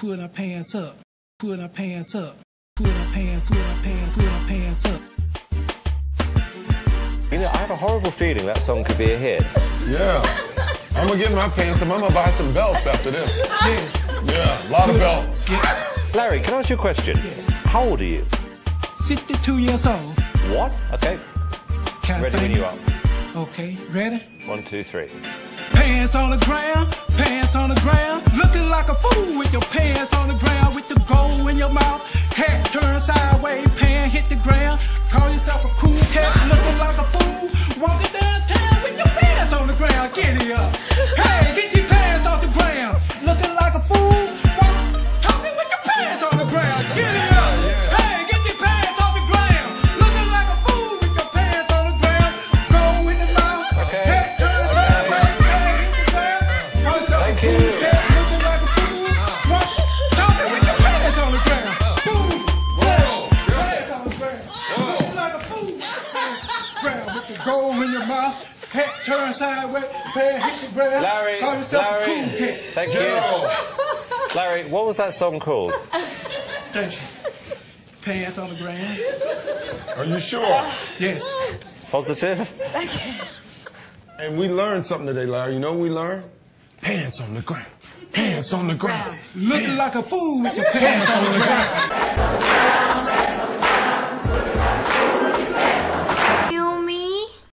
put our pants up, put our pants up, put our pants, put our pants, put our pants up. You know, I have a horrible feeling that song could be a hit. Yeah. I'm gonna get my pants up. I'm gonna buy some belts after this. Yeah, a lot of belts. yes. Larry, can I ask you a question? Yes. How old are you? 62 years old. What? Okay. Can I Ready when you are. Okay, ready? One, two, three. Pants on the ground, a fool with your pants Ground with the gold in your mouth. Hat turned sideways, pants hit the ground. Larry, Call yourself a Larry, cool cat. thank you. Larry, what was that song called? Thank you. Pants on the ground. Are you sure? Yes. Positive? Thank you. And we learned something today, Larry. You know what we learned? Pants on the ground. Pants on the ground. Looking like a fool with your pants on the ground.